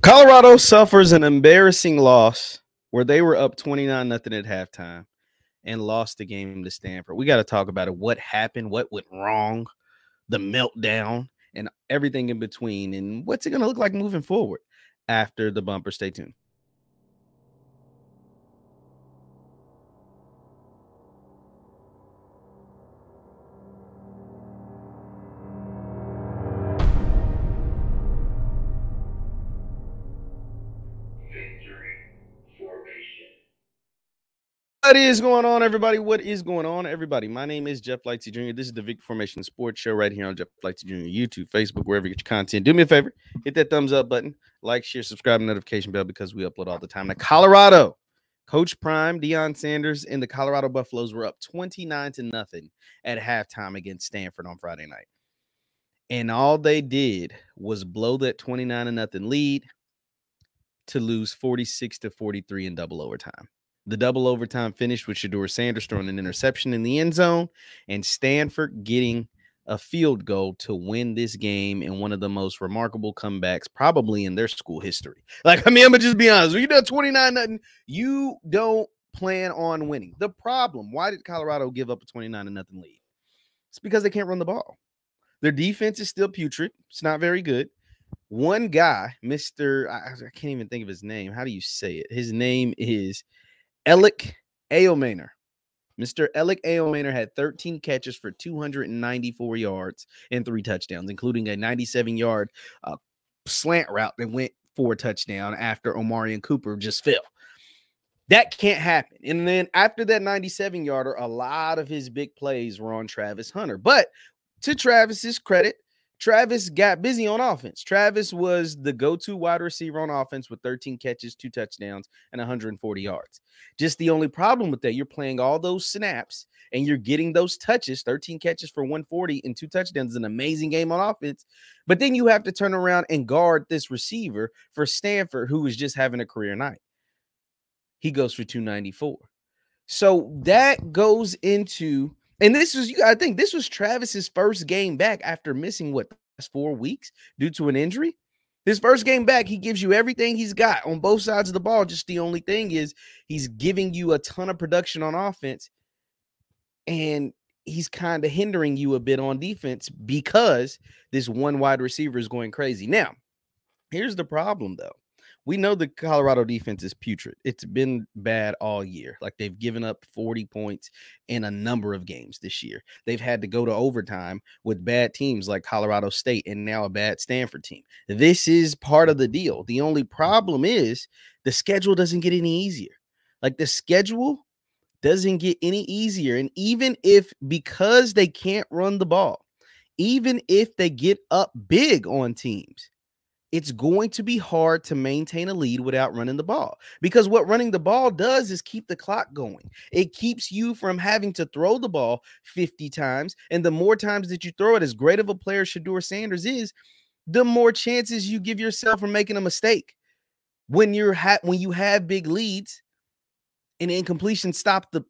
Colorado suffers an embarrassing loss where they were up 29 nothing at halftime and lost the game to Stanford. We got to talk about it. What happened? What went wrong? The meltdown and everything in between. And what's it going to look like moving forward after the bumper? Stay tuned. What is going on, everybody? What is going on, everybody? My name is Jeff Lightsy Jr. This is the Victory Formation Sports Show right here on Jeff Lightsy Jr. YouTube, Facebook, wherever you get your content. Do me a favor, hit that thumbs up button, like, share, subscribe, notification bell because we upload all the time. The Colorado, Coach Prime, Deion Sanders, and the Colorado Buffaloes were up 29 to nothing at halftime against Stanford on Friday night. And all they did was blow that 29 to nothing lead to lose 46 to 43 in double overtime. The double overtime finish with Shedeur Sanders throwing an interception in the end zone and Stanford getting a field goal to win this game in one of the most remarkable comebacks probably in their school history. Like, I mean, I'm gonna just be honest. When you do 29 nothing, you don't plan on winning. The problem, why did Colorado give up a 29 to nothing lead? It's because they can't run the ball. Their defense is still putrid. It's not very good. One guy, Mr. I, I can't even think of his name. How do you say it? His name is Elic Ayomanor. Mr. Elic Ayomanor had 13 catches for 294 yards and three touchdowns, including a 97 yard uh, slant route that went for a touchdown after Omarion Cooper just fell. That can't happen. And then after that 97 yarder, a lot of his big plays were on Travis Hunter. But to Travis's credit, Travis got busy on offense. Travis was the go to wide receiver on offense with 13 catches, two touchdowns, and 140 yards. Just the only problem with that, you're playing all those snaps and you're getting those touches 13 catches for 140 and two touchdowns, is an amazing game on offense. But then you have to turn around and guard this receiver for Stanford, who is just having a career night. He goes for 294. So that goes into and this was, I think, this was Travis's first game back after missing what four weeks due to an injury. His first game back, he gives you everything he's got on both sides of the ball. Just the only thing is he's giving you a ton of production on offense, and he's kind of hindering you a bit on defense because this one wide receiver is going crazy. Now, here's the problem though we know the Colorado defense is putrid. It's been bad all year. Like they've given up 40 points in a number of games this year. They've had to go to overtime with bad teams like Colorado State and now a bad Stanford team. This is part of the deal. The only problem is the schedule doesn't get any easier. Like the schedule doesn't get any easier. And even if because they can't run the ball, even if they get up big on teams, it's going to be hard to maintain a lead without running the ball because what running the ball does is keep the clock going. It keeps you from having to throw the ball 50 times. And the more times that you throw it, as great of a player Shedeur Sanders is, the more chances you give yourself for making a mistake. When you're ha- when you have big leads and incompletion stop the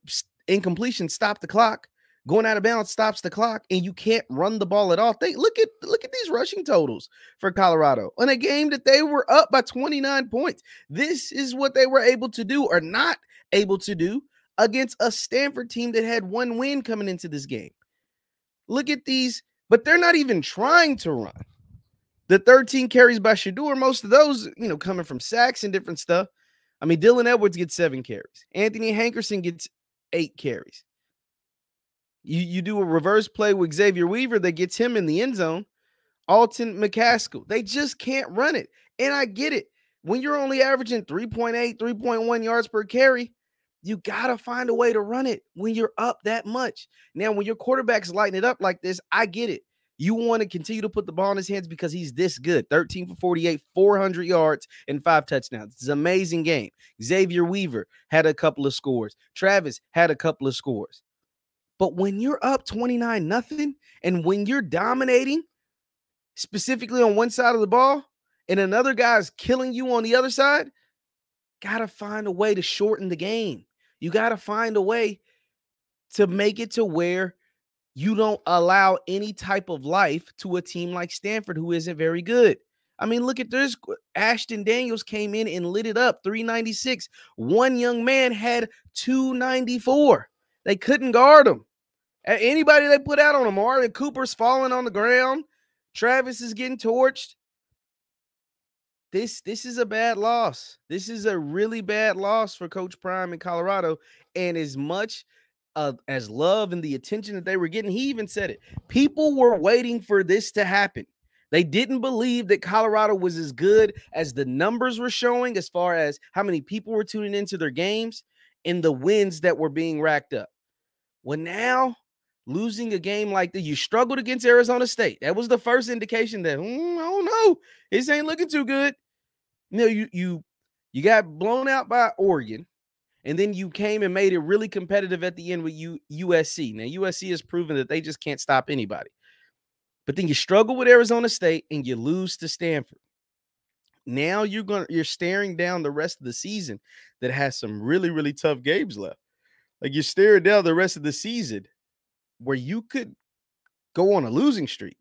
incompletion stop the clock, going out of bounds stops the clock and you can't run the ball at all. Think look at look at these rushing totals for Colorado in a game that they were up by 29 points. This is what they were able to do or not able to do against a Stanford team that had one win coming into this game. Look at these, but they're not even trying to run. The 13 carries by Shedeur, most of those, you know, coming from sacks and different stuff. I mean, Dylan Edwards gets seven carries. Anthony Hankerson gets eight carries. You you do a reverse play with Xavier Weaver that gets him in the end zone. Alton McCaskill. They just can't run it. And I get it. When you're only averaging 3.8, 3.1 yards per carry, you got to find a way to run it when you're up that much. Now, when your quarterback's lighting it up like this, I get it. You want to continue to put the ball in his hands because he's this good 13 for 48, 400 yards, and five touchdowns. It's an amazing game. Xavier Weaver had a couple of scores. Travis had a couple of scores. But when you're up 29 nothing and when you're dominating specifically on one side of the ball and another guy's killing you on the other side, got to find a way to shorten the game. You got to find a way to make it to where you don't allow any type of life to a team like Stanford who isn't very good. I mean, look at this. Ashton Daniels came in and lit it up 396. One young man had 294. They couldn't guard him. Anybody they put out on him, Marlon Cooper's falling on the ground. Travis is getting torched. This this is a bad loss. This is a really bad loss for Coach Prime in Colorado. And as much as love and the attention that they were getting, he even said it. People were waiting for this to happen. They didn't believe that Colorado was as good as the numbers were showing, as far as how many people were tuning into their games and the wins that were being racked up. Well, now losing a game like that, you struggled against Arizona State. That was the first indication that mm, I don't know, this ain't looking too good. You know, you you you got blown out by Oregon, and then you came and made it really competitive at the end with U, USC. Now USC has proven that they just can't stop anybody. But then you struggle with Arizona State and you lose to Stanford. Now you're going to you're staring down the rest of the season that has some really really tough games left. Like you're staring down the rest of the season where you could go on a losing streak.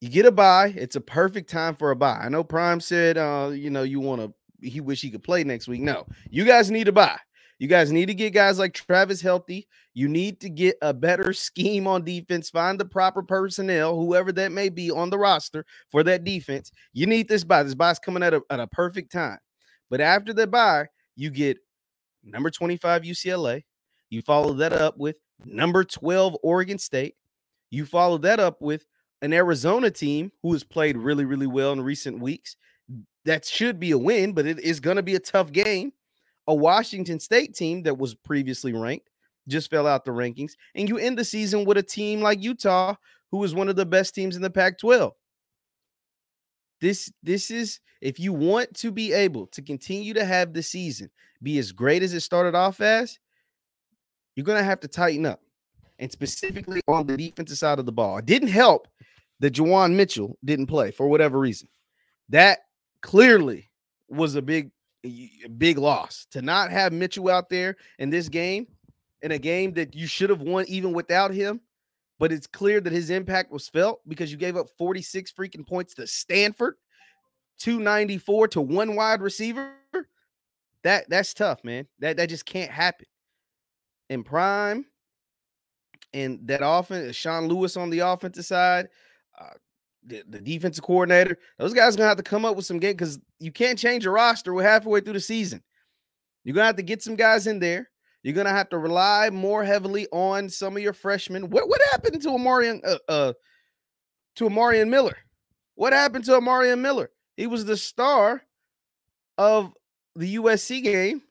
You get a bye. It's a perfect time for a bye. I know Prime said, uh, you know, you want to. He wish he could play next week. No, you guys need to bye. You guys need to get guys like Travis healthy. You need to get a better scheme on defense. Find the proper personnel, whoever that may be on the roster for that defense. You need this bye. This bye's coming at a, at a perfect time. But after the bye, you get number 25 UCLA. You follow that up with number 12 Oregon State. You follow that up with an Arizona team who has played really, really well in recent weeks. That should be a win, but it is going to be a tough game a Washington State team that was previously ranked just fell out the rankings, and you end the season with a team like Utah, who is one of the best teams in the Pac-12. This this is if you want to be able to continue to have the season be as great as it started off as, you're gonna have to tighten up, and specifically on the defensive side of the ball. It didn't help that Juwan Mitchell didn't play for whatever reason. That clearly was a big big loss to not have Mitchell out there in this game, in a game that you should have won even without him. But it's clear that his impact was felt because you gave up 46 freaking points to Stanford, 294 to one wide receiver. That that's tough, man. That that just can't happen. In prime, and that offense, Sean Lewis on the offensive side, uh, the, the defensive coordinator, those guys gonna have to come up with some game because you can't change your roster. We're halfway through the season. You're gonna have to get some guys in there. You're gonna have to rely more heavily on some of your freshmen. What what happened to Omarion uh, uh to Omarion Miller? What happened to Omarion Miller? He was the star of the USC game,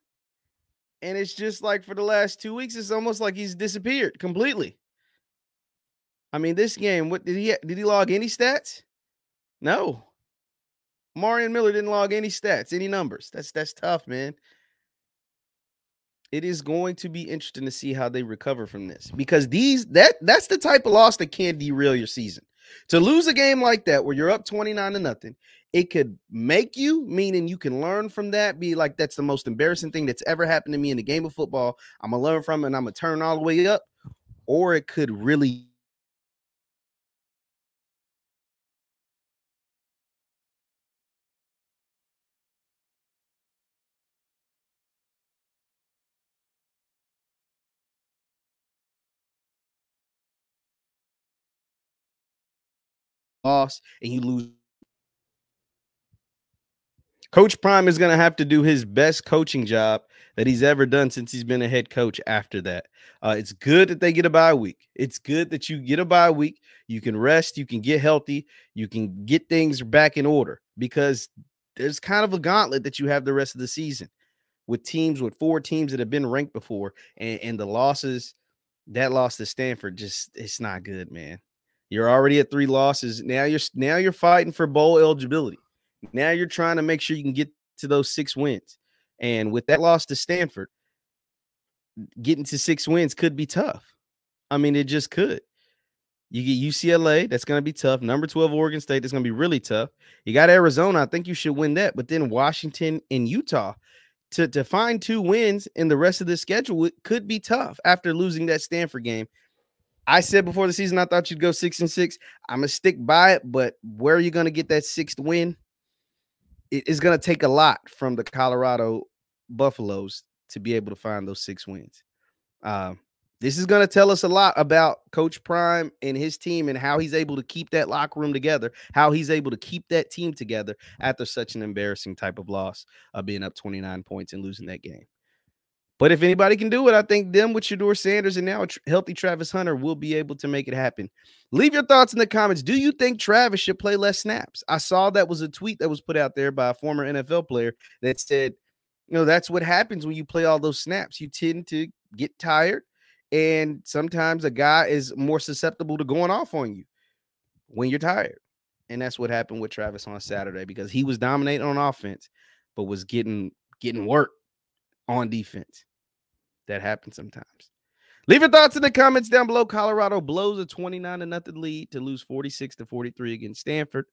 and it's just like for the last two weeks, it's almost like he's disappeared completely. I mean, this game, what did he did he log any stats? No. Marion Miller didn't log any stats, any numbers. That's that's tough, man. It is going to be interesting to see how they recover from this because these that that's the type of loss that can derail your season. To lose a game like that where you're up 29 to nothing, it could make you, meaning you can learn from that, be like, that's the most embarrassing thing that's ever happened to me in the game of football. I'm gonna learn from it and I'm gonna turn all the way up. Or it could really loss and you lose. Coach Prime is going to have to do his best coaching job that he's ever done since he's been a head coach after that. Uh, it's good that they get a bye week. It's good that you get a bye week. You can rest, you can get healthy, you can get things back in order because there's kind of a gauntlet that you have the rest of the season with teams with four teams that have been ranked before and, and the losses that loss to Stanford just it's not good, man. You're already at three losses. Now you're now you're fighting for bowl eligibility. Now you're trying to make sure you can get to those six wins. And with that loss to Stanford, getting to six wins could be tough. I mean, it just could. You get UCLA, that's going to be tough. Number 12, Oregon State, that's going to be really tough. You got Arizona, I think you should win that. But then Washington and Utah, to, to find two wins in the rest of the schedule it could be tough after losing that Stanford game I said before the season I thought you'd go six and six. I'm gonna stick by it, but where are you gonna get that sixth win? It is gonna take a lot from the Colorado Buffaloes to be able to find those six wins. Uh, this is going to tell us a lot about Coach Prime and his team and how he's able to keep that locker room together, how he's able to keep that team together after such an embarrassing type of loss of being up 29 points and losing that game. But if anybody can do it, I think them with Shedeur Sanders and now a healthy Travis Hunter will be able to make it happen. Leave your thoughts in the comments. Do you think Travis should play less snaps? I saw that was a tweet that was put out there by a former NFL player that said, you know, that's what happens when you play all those snaps. You tend to get tired and sometimes a guy is more susceptible to going off on you when you're tired. And that's what happened with Travis on Saturday because he was dominating on offense, but was getting getting work on defense. That happens sometimes. Leave your thoughts in the comments down below. Colorado blows a 29 to nothing lead to lose 46 to 43 against Stanford.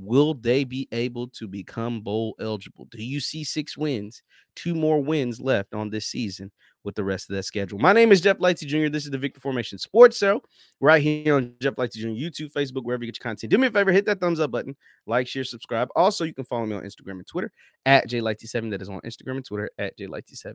Will they be able to become bowl eligible? Do you see six wins, two more wins left on this season with the rest of that schedule? My name is Jeff Lightsy Jr. This is the Victory Formation Sports Show right here on Jeff Lightsy Jr. YouTube, Facebook, wherever you get your content. Do me a favor, hit that thumbs up button, like, share, subscribe. Also, you can follow me on Instagram and Twitter at JLightsy7. That is on Instagram and Twitter at JLightsy7.